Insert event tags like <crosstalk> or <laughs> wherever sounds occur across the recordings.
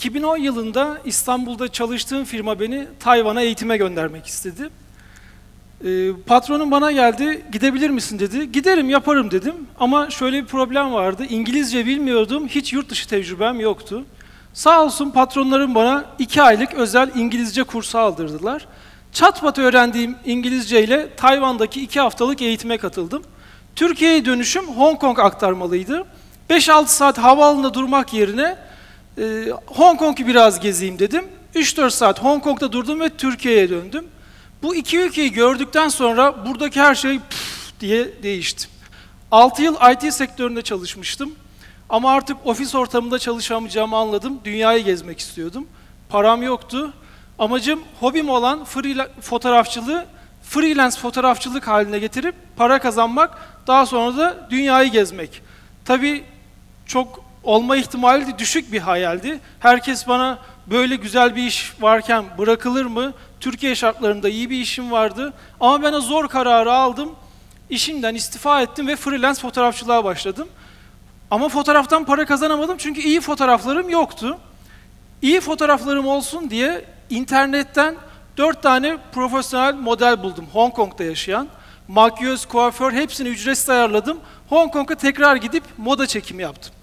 2010 yılında İstanbul'da çalıştığım firma beni Tayvan'a eğitime göndermek istedi. Ee, patronum bana geldi, gidebilir misin dedi. Giderim, yaparım dedim. Ama şöyle bir problem vardı. İngilizce bilmiyordum, hiç yurt dışı tecrübem yoktu. Sağ olsun patronlarım bana iki aylık özel İngilizce kursu aldırdılar. Çatpat öğrendiğim İngilizce ile Tayvan'daki iki haftalık eğitime katıldım. Türkiye'ye dönüşüm Hong Kong aktarmalıydı. 5-6 saat havaalanında durmak yerine e, Hong Kong'u biraz gezeyim dedim. 3-4 saat Hong Kong'da durdum ve Türkiye'ye döndüm. Bu iki ülkeyi gördükten sonra buradaki her şey püf diye değişti. 6 yıl IT sektöründe çalışmıştım. Ama artık ofis ortamında çalışamayacağımı anladım. Dünyayı gezmek istiyordum. Param yoktu. Amacım hobim olan fotoğrafçılığı freelance fotoğrafçılık haline getirip para kazanmak, daha sonra da dünyayı gezmek. Tabii çok olma ihtimali de düşük bir hayaldi. Herkes bana böyle güzel bir iş varken bırakılır mı? Türkiye şartlarında iyi bir işim vardı. Ama ben o zor kararı aldım. İşimden istifa ettim ve freelance fotoğrafçılığa başladım. Ama fotoğraftan para kazanamadım çünkü iyi fotoğraflarım yoktu. İyi fotoğraflarım olsun diye internetten dört tane profesyonel model buldum Hong Kong'da yaşayan. Makyöz, kuaför hepsini ücretsiz ayarladım. Hong Kong'a tekrar gidip moda çekimi yaptım.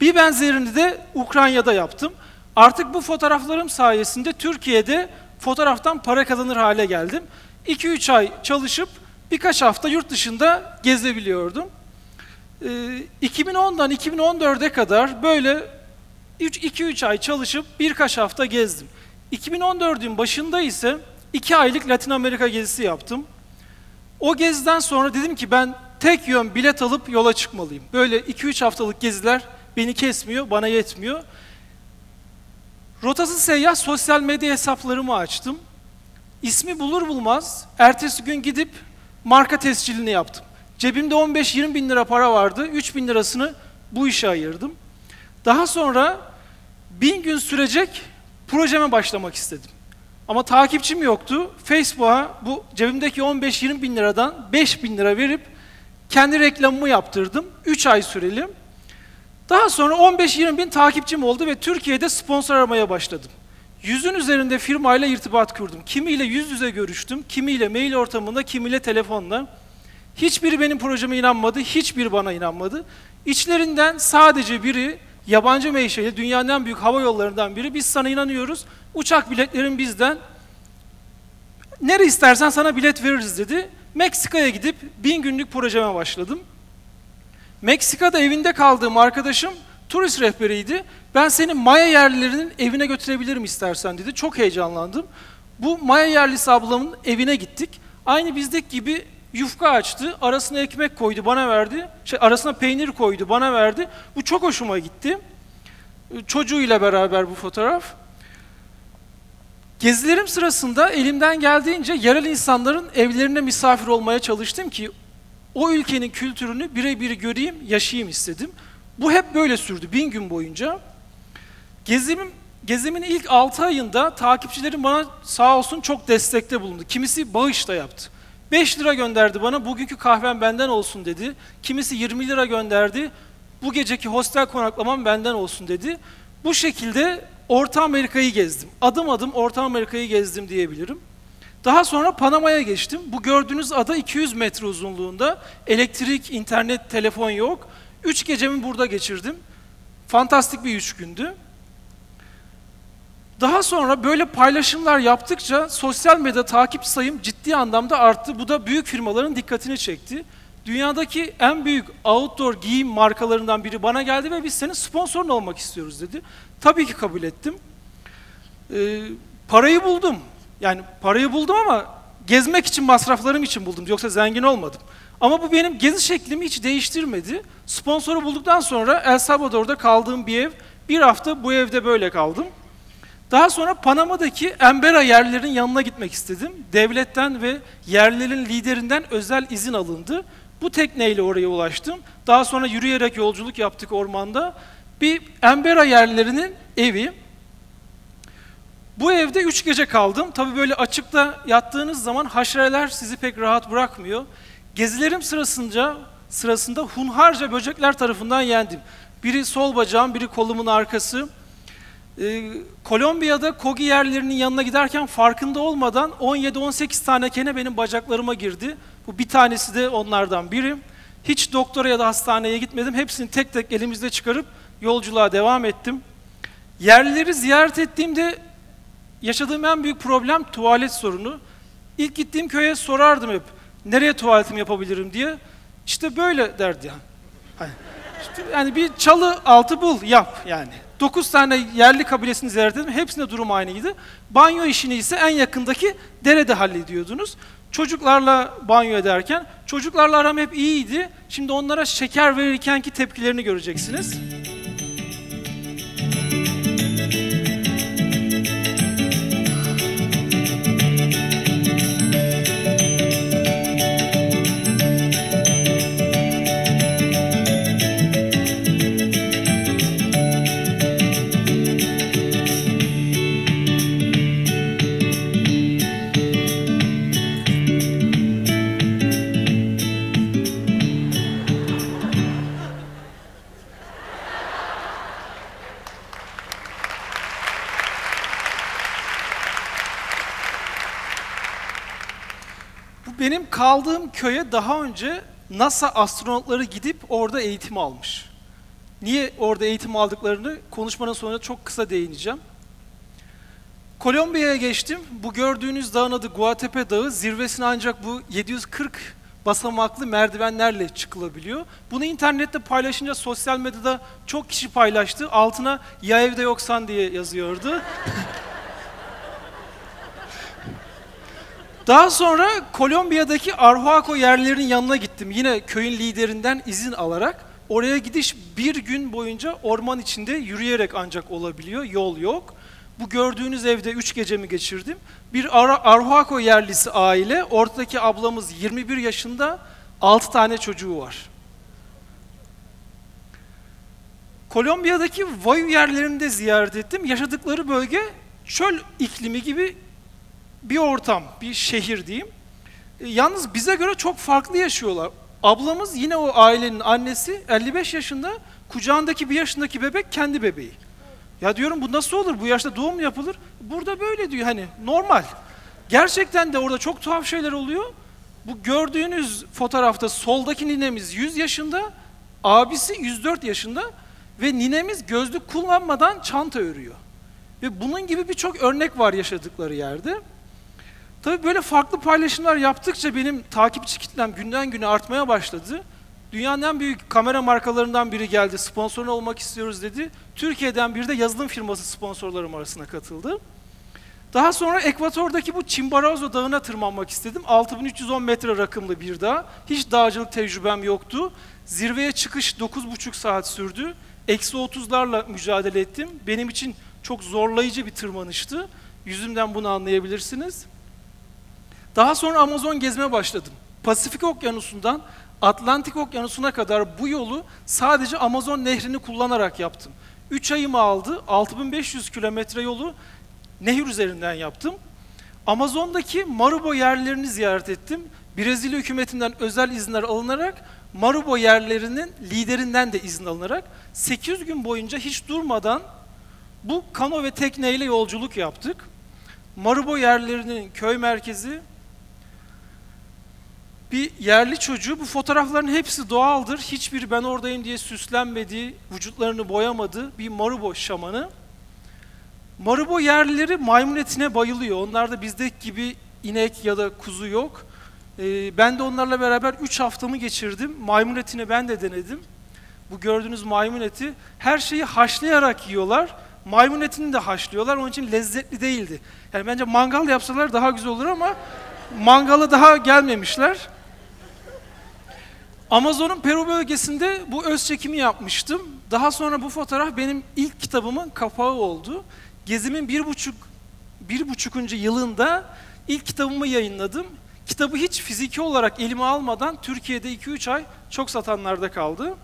Bir benzerini de Ukrayna'da yaptım. Artık bu fotoğraflarım sayesinde Türkiye'de fotoğraftan para kazanır hale geldim. 2-3 ay çalışıp birkaç hafta yurt dışında gezebiliyordum. 2010'dan ee, 2014'e kadar böyle 2-3 ay çalışıp birkaç hafta gezdim. 2014'ün başında ise 2 aylık Latin Amerika gezisi yaptım. O geziden sonra dedim ki ben tek yön bilet alıp yola çıkmalıyım. Böyle 2-3 haftalık geziler beni kesmiyor, bana yetmiyor. Rotası seyyah sosyal medya hesaplarımı açtım. İsmi bulur bulmaz ertesi gün gidip marka tescilini yaptım. Cebimde 15-20 bin lira para vardı. 3 bin lirasını bu işe ayırdım. Daha sonra bin gün sürecek projeme başlamak istedim. Ama takipçim yoktu. Facebook'a bu cebimdeki 15-20 bin liradan 5 bin lira verip kendi reklamımı yaptırdım. 3 ay süreli. Daha sonra 15-20 bin takipçim oldu ve Türkiye'de sponsor aramaya başladım. Yüzün üzerinde firmayla irtibat kurdum. Kimiyle yüz yüze görüştüm, kimiyle mail ortamında, kimiyle telefonla. Hiçbiri benim projeme inanmadı, hiçbir bana inanmadı. İçlerinden sadece biri yabancı menşeli, dünyanın en büyük hava yollarından biri. Biz sana inanıyoruz, uçak biletlerin bizden. Nere istersen sana bilet veririz dedi. Meksika'ya gidip bin günlük projeme başladım. Meksika'da evinde kaldığım arkadaşım turist rehberiydi. Ben seni Maya yerlilerinin evine götürebilirim istersen dedi. Çok heyecanlandım. Bu Maya yerlisi ablamın evine gittik. Aynı bizdeki gibi yufka açtı, arasına ekmek koydu, bana verdi. Şey, arasına peynir koydu, bana verdi. Bu çok hoşuma gitti. Çocuğuyla beraber bu fotoğraf. Gezilerim sırasında elimden geldiğince yerel insanların evlerine misafir olmaya çalıştım ki o ülkenin kültürünü birebir göreyim, yaşayayım istedim. Bu hep böyle sürdü bin gün boyunca. Gezimin, gezimin ilk 6 ayında takipçilerim bana sağ olsun çok destekte bulundu. Kimisi bağış da yaptı. 5 lira gönderdi bana, bugünkü kahvem benden olsun dedi. Kimisi 20 lira gönderdi, bu geceki hostel konaklamam benden olsun dedi. Bu şekilde Orta Amerika'yı gezdim. Adım adım Orta Amerika'yı gezdim diyebilirim. Daha sonra Panama'ya geçtim. Bu gördüğünüz ada 200 metre uzunluğunda. Elektrik, internet, telefon yok. Üç gecemi burada geçirdim. Fantastik bir üç gündü. Daha sonra böyle paylaşımlar yaptıkça sosyal medya takip sayım ciddi anlamda arttı. Bu da büyük firmaların dikkatini çekti. Dünyadaki en büyük outdoor giyim markalarından biri bana geldi ve biz senin sponsorun olmak istiyoruz dedi. Tabii ki kabul ettim. Ee, parayı buldum. Yani parayı buldum ama gezmek için, masraflarım için buldum. Yoksa zengin olmadım. Ama bu benim gezi şeklimi hiç değiştirmedi. Sponsoru bulduktan sonra El Salvador'da kaldığım bir ev, bir hafta bu evde böyle kaldım. Daha sonra Panama'daki Embera yerlerin yanına gitmek istedim. Devletten ve yerlerin liderinden özel izin alındı. Bu tekneyle oraya ulaştım. Daha sonra yürüyerek yolculuk yaptık ormanda. Bir Embera yerlerinin evi. Bu evde üç gece kaldım. Tabii böyle açıkta yattığınız zaman haşereler sizi pek rahat bırakmıyor. Gezilerim sırasında sırasında hunharca böcekler tarafından yendim. Biri sol bacağım, biri kolumun arkası. Ee, Kolombiya'da kogi yerlerinin yanına giderken farkında olmadan 17-18 tane kene benim bacaklarıma girdi. Bu bir tanesi de onlardan biri. Hiç doktora ya da hastaneye gitmedim. Hepsini tek tek elimizde çıkarıp yolculuğa devam ettim. Yerlileri ziyaret ettiğimde yaşadığım en büyük problem tuvalet sorunu. İlk gittiğim köye sorardım hep, nereye tuvaletimi yapabilirim diye. İşte böyle derdi yani. Hani, işte yani bir çalı altı bul, yap yani. Dokuz tane yerli kabilesini ziyaret ettim, hepsinde durum aynıydı. Banyo işini ise en yakındaki derede hallediyordunuz. Çocuklarla banyo ederken, çocuklarla aram hep iyiydi. Şimdi onlara şeker verirkenki tepkilerini göreceksiniz. Kaldığım köye daha önce NASA astronotları gidip orada eğitim almış. Niye orada eğitim aldıklarını konuşmanın sonunda çok kısa değineceğim. Kolombiya'ya geçtim. Bu gördüğünüz dağın adı Guatepe Dağı. Zirvesine ancak bu 740 basamaklı merdivenlerle çıkılabiliyor. Bunu internette paylaşınca sosyal medyada çok kişi paylaştı. Altına ya evde yoksan diye yazıyordu. <laughs> Daha sonra Kolombiya'daki Arhuaco yerlerinin yanına gittim. Yine köyün liderinden izin alarak. Oraya gidiş bir gün boyunca orman içinde yürüyerek ancak olabiliyor. Yol yok. Bu gördüğünüz evde üç gecemi geçirdim. Bir Ar Arhuaco yerlisi aile. Ortadaki ablamız 21 yaşında. 6 tane çocuğu var. Kolombiya'daki Vayu yerlerini de ziyaret ettim. Yaşadıkları bölge çöl iklimi gibi bir ortam, bir şehir diyeyim. E, yalnız bize göre çok farklı yaşıyorlar. Ablamız yine o ailenin annesi 55 yaşında, kucağındaki bir yaşındaki bebek kendi bebeği. Ya diyorum bu nasıl olur? Bu yaşta doğum yapılır? Burada böyle diyor hani normal. Gerçekten de orada çok tuhaf şeyler oluyor. Bu gördüğünüz fotoğrafta soldaki ninemiz 100 yaşında, abisi 104 yaşında ve ninemiz gözlük kullanmadan çanta örüyor. Ve bunun gibi birçok örnek var yaşadıkları yerde. Tabii böyle farklı paylaşımlar yaptıkça benim takipçi kitlem günden güne artmaya başladı. Dünyanın en büyük kamera markalarından biri geldi, sponsorun olmak istiyoruz dedi. Türkiye'den bir de yazılım firması sponsorlarım arasına katıldı. Daha sonra Ekvator'daki bu Chimborazo Dağı'na tırmanmak istedim. 6310 metre rakımlı bir dağ. Hiç dağcılık tecrübem yoktu. Zirveye çıkış 9,5 saat sürdü. Eksi 30'larla mücadele ettim. Benim için çok zorlayıcı bir tırmanıştı. Yüzümden bunu anlayabilirsiniz. Daha sonra Amazon gezmeye başladım. Pasifik Okyanusu'ndan Atlantik Okyanusu'na kadar bu yolu sadece Amazon nehrini kullanarak yaptım. 3 ayımı aldı. 6500 kilometre yolu nehir üzerinden yaptım. Amazon'daki Marubo yerlerini ziyaret ettim. Brezilya hükümetinden özel izinler alınarak Marubo yerlerinin liderinden de izin alınarak 800 gün boyunca hiç durmadan bu kano ve tekneyle yolculuk yaptık. Marubo yerlerinin köy merkezi bir yerli çocuğu. Bu fotoğrafların hepsi doğaldır. Hiçbir ben oradayım diye süslenmediği, vücutlarını boyamadı bir Marubo şamanı. Marubo yerlileri maymun etine bayılıyor. Onlarda bizdeki gibi inek ya da kuzu yok. Ee, ben de onlarla beraber 3 haftamı geçirdim. Maymun etini ben de denedim. Bu gördüğünüz maymun eti her şeyi haşlayarak yiyorlar. Maymun etini de haşlıyorlar. Onun için lezzetli değildi. Yani bence mangal yapsalar daha güzel olur ama mangala daha gelmemişler. Amazon'un Peru bölgesinde bu öz çekimi yapmıştım. Daha sonra bu fotoğraf benim ilk kitabımın kapağı oldu. Gezimin bir buçuk, bir buçukuncu yılında ilk kitabımı yayınladım. Kitabı hiç fiziki olarak elime almadan Türkiye'de 2-3 ay çok satanlarda kaldı.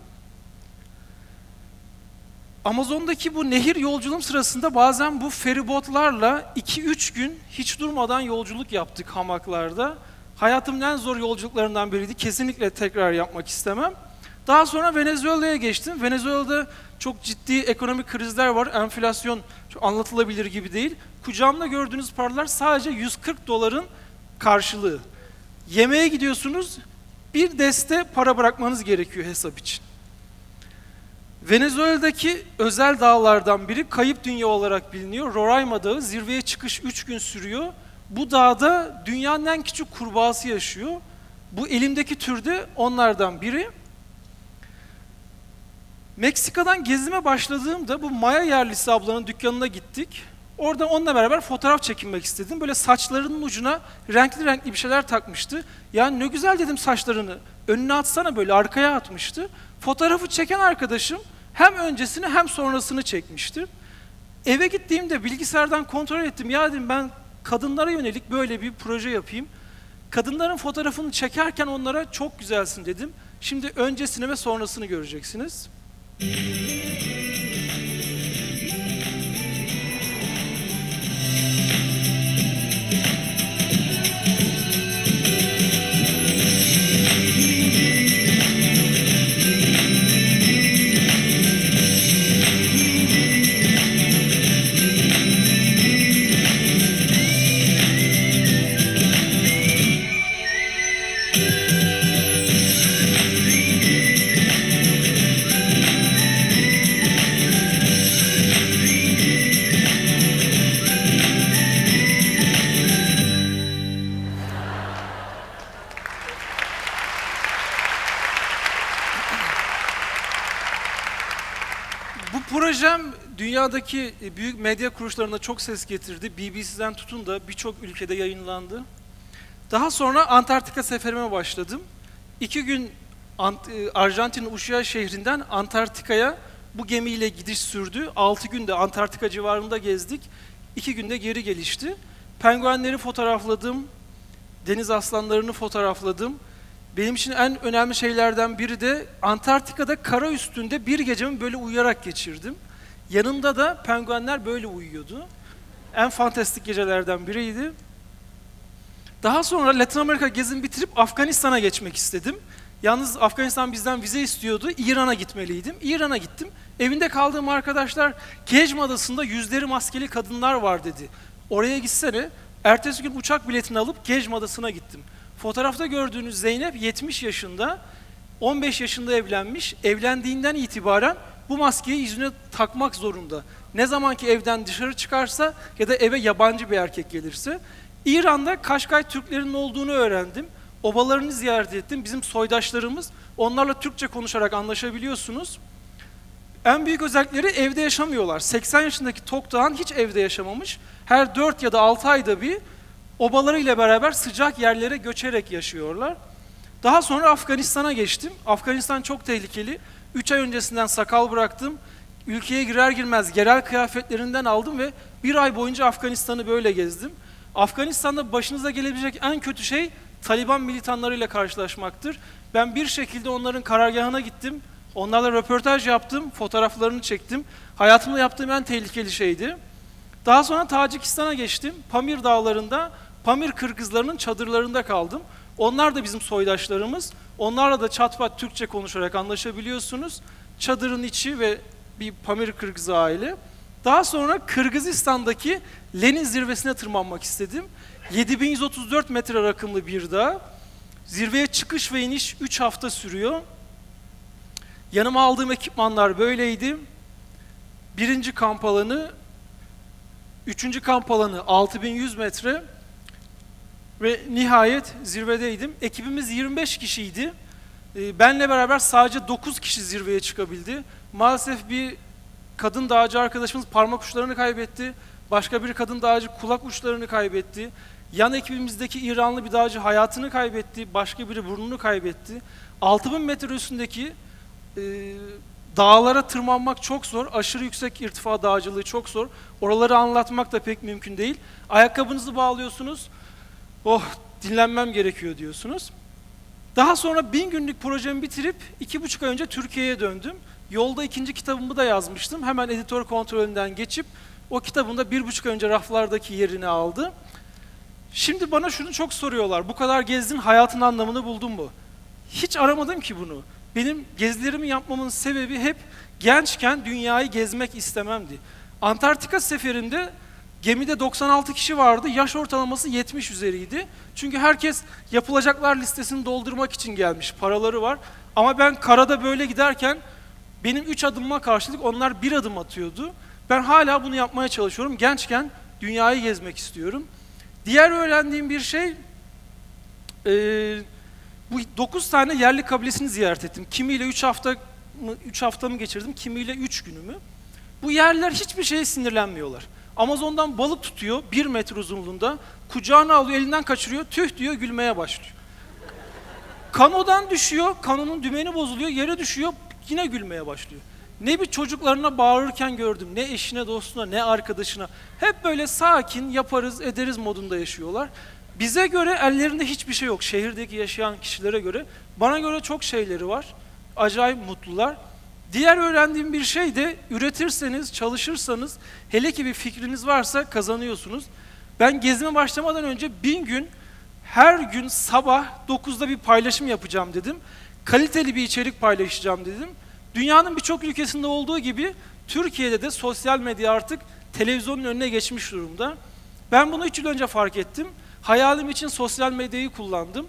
Amazon'daki bu nehir yolculuğum sırasında bazen bu feribotlarla 2-3 gün hiç durmadan yolculuk yaptık hamaklarda. Hayatımın en zor yolculuklarından biriydi. Kesinlikle tekrar yapmak istemem. Daha sonra Venezuela'ya geçtim. Venezuela'da çok ciddi ekonomik krizler var. Enflasyon çok anlatılabilir gibi değil. Kucağımda gördüğünüz paralar sadece 140 doların karşılığı. Yemeğe gidiyorsunuz, bir deste para bırakmanız gerekiyor hesap için. Venezuela'daki özel dağlardan biri Kayıp Dünya olarak biliniyor. Roraima Dağı zirveye çıkış 3 gün sürüyor. Bu dağda dünyanın en küçük kurbağası yaşıyor. Bu elimdeki türde onlardan biri. Meksika'dan gezime başladığımda bu Maya yerlisi ablanın dükkanına gittik. Orada onunla beraber fotoğraf çekinmek istedim. Böyle saçlarının ucuna renkli renkli bir şeyler takmıştı. Ya ne güzel dedim saçlarını. Önüne atsana böyle arkaya atmıştı. Fotoğrafı çeken arkadaşım hem öncesini hem sonrasını çekmişti. Eve gittiğimde bilgisayardan kontrol ettim. Ya dedim ben kadınlara yönelik böyle bir proje yapayım. Kadınların fotoğrafını çekerken onlara çok güzelsin dedim. Şimdi öncesini ve sonrasını göreceksiniz. Dünyadaki e, büyük medya kuruluşlarına çok ses getirdi. BBC'den tutun da birçok ülkede yayınlandı. Daha sonra Antarktika seferime başladım. İki gün e, Arjantin'in Ushuaia şehrinden Antarktika'ya bu gemiyle gidiş sürdü. Altı günde Antarktika civarında gezdik. İki günde geri gelişti. Penguenleri fotoğrafladım. Deniz aslanlarını fotoğrafladım. Benim için en önemli şeylerden biri de Antarktika'da kara üstünde bir gecemi böyle uyuyarak geçirdim. Yanımda da penguenler böyle uyuyordu. En fantastik gecelerden biriydi. Daha sonra Latin Amerika gezimi bitirip Afganistan'a geçmek istedim. Yalnız Afganistan bizden vize istiyordu. İran'a gitmeliydim. İran'a gittim. Evinde kaldığım arkadaşlar Kecm Adası'nda yüzleri maskeli kadınlar var dedi. Oraya gitsene. Ertesi gün uçak biletini alıp Kecm Adası'na gittim. Fotoğrafta gördüğünüz Zeynep 70 yaşında, 15 yaşında evlenmiş. Evlendiğinden itibaren bu maskeyi yüzüne takmak zorunda. Ne zaman ki evden dışarı çıkarsa ya da eve yabancı bir erkek gelirse. İran'da Kaşkay Türklerinin olduğunu öğrendim. Obalarını ziyaret ettim. Bizim soydaşlarımız. Onlarla Türkçe konuşarak anlaşabiliyorsunuz. En büyük özellikleri evde yaşamıyorlar. 80 yaşındaki Tokdağan hiç evde yaşamamış. Her 4 ya da 6 ayda bir obalarıyla beraber sıcak yerlere göçerek yaşıyorlar. Daha sonra Afganistan'a geçtim. Afganistan çok tehlikeli. 3 ay öncesinden sakal bıraktım. Ülkeye girer girmez yerel kıyafetlerinden aldım ve bir ay boyunca Afganistan'ı böyle gezdim. Afganistan'da başınıza gelebilecek en kötü şey Taliban militanlarıyla karşılaşmaktır. Ben bir şekilde onların karargahına gittim. Onlarla röportaj yaptım, fotoğraflarını çektim. Hayatımda yaptığım en tehlikeli şeydi. Daha sonra Tacikistan'a geçtim. Pamir dağlarında Pamir Kırgızlarının çadırlarında kaldım. Onlar da bizim soydaşlarımız. Onlarla da çatpat Türkçe konuşarak anlaşabiliyorsunuz. Çadırın içi ve bir Pamir Kırgızı aile. Daha sonra Kırgızistan'daki Lenin zirvesine tırmanmak istedim. 7134 metre rakımlı bir dağ. Zirveye çıkış ve iniş 3 hafta sürüyor. Yanıma aldığım ekipmanlar böyleydi. Birinci kamp alanı, üçüncü kamp alanı 6100 metre ve nihayet zirvedeydim. Ekibimiz 25 kişiydi. Ee, Benle beraber sadece 9 kişi zirveye çıkabildi. Maalesef bir kadın dağcı arkadaşımız parmak uçlarını kaybetti. Başka bir kadın dağcı kulak uçlarını kaybetti. Yan ekibimizdeki İranlı bir dağcı hayatını kaybetti. Başka biri burnunu kaybetti. 6000 metre üstündeki e, dağlara tırmanmak çok zor. Aşırı yüksek irtifa dağcılığı çok zor. Oraları anlatmak da pek mümkün değil. Ayakkabınızı bağlıyorsunuz. Oh dinlenmem gerekiyor diyorsunuz. Daha sonra bin günlük projemi bitirip iki buçuk ay önce Türkiye'ye döndüm. Yolda ikinci kitabımı da yazmıştım. Hemen editör kontrolünden geçip o kitabımda bir buçuk ay önce raflardaki yerini aldı. Şimdi bana şunu çok soruyorlar. Bu kadar gezdin hayatın anlamını buldun mu? Hiç aramadım ki bunu. benim gezilerimi yapmamın sebebi hep gençken dünyayı gezmek istememdi. Antarktika seferinde gemide 96 kişi vardı, yaş ortalaması 70 üzeriydi. Çünkü herkes yapılacaklar listesini doldurmak için gelmiş, paraları var. Ama ben karada böyle giderken benim 3 adımıma karşılık onlar bir adım atıyordu. Ben hala bunu yapmaya çalışıyorum. Gençken dünyayı gezmek istiyorum. Diğer öğrendiğim bir şey, e, bu 9 tane yerli kabilesini ziyaret ettim. Kimiyle 3 hafta mı, 3 haftamı geçirdim, kimiyle 3 günümü. Bu yerliler hiçbir şeye sinirlenmiyorlar. Amazon'dan balık tutuyor, 1 metre uzunluğunda, kucağına alıyor, elinden kaçırıyor, tüh diyor, gülmeye başlıyor. Kanodan düşüyor, kanonun dümeni bozuluyor, yere düşüyor, yine gülmeye başlıyor. Ne bir çocuklarına bağırırken gördüm, ne eşine, dostuna, ne arkadaşına. Hep böyle sakin, yaparız, ederiz modunda yaşıyorlar. Bize göre ellerinde hiçbir şey yok. Şehirdeki yaşayan kişilere göre. Bana göre çok şeyleri var. Acayip mutlular. Diğer öğrendiğim bir şey de üretirseniz, çalışırsanız, hele ki bir fikriniz varsa kazanıyorsunuz. Ben gezime başlamadan önce bin gün, her gün sabah 9'da bir paylaşım yapacağım dedim. Kaliteli bir içerik paylaşacağım dedim. Dünyanın birçok ülkesinde olduğu gibi Türkiye'de de sosyal medya artık televizyonun önüne geçmiş durumda. Ben bunu 3 yıl önce fark ettim. Hayalim için sosyal medyayı kullandım.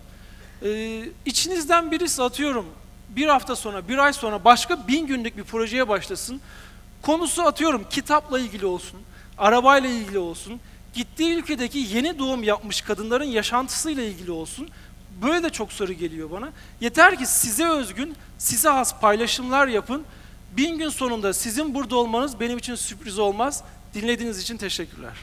Ee, içinizden birisi atıyorum bir hafta sonra, bir ay sonra başka bin günlük bir projeye başlasın. Konusu atıyorum kitapla ilgili olsun, arabayla ilgili olsun, gittiği ülkedeki yeni doğum yapmış kadınların yaşantısıyla ilgili olsun. Böyle de çok soru geliyor bana. Yeter ki size özgün, size has paylaşımlar yapın. Bin gün sonunda sizin burada olmanız benim için sürpriz olmaz. Dinlediğiniz için teşekkürler.